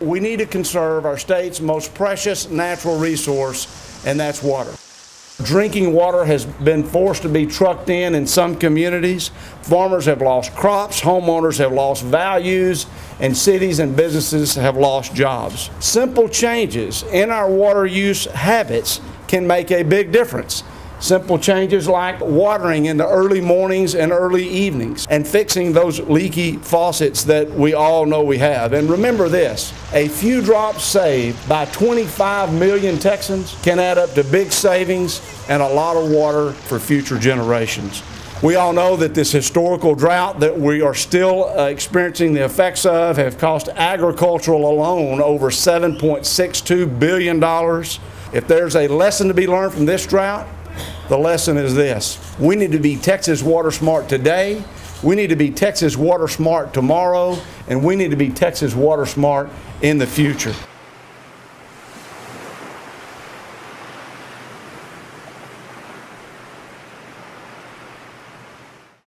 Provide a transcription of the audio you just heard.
We need to conserve our state's most precious natural resource, and that's water. Drinking water has been forced to be trucked in in some communities. Farmers have lost crops, homeowners have lost values, and cities and businesses have lost jobs. Simple changes in our water use habits can make a big difference. Simple changes like watering in the early mornings and early evenings and fixing those leaky faucets that we all know we have. And remember this a few drops saved by 25 million Texans can add up to big savings and a lot of water for future generations. We all know that this historical drought that we are still uh, experiencing the effects of have cost agricultural alone over $7.62 billion. If there's a lesson to be learned from this drought, the lesson is this. We need to be Texas water smart today, we need to be Texas water smart tomorrow, and we need to be Texas water smart in the future.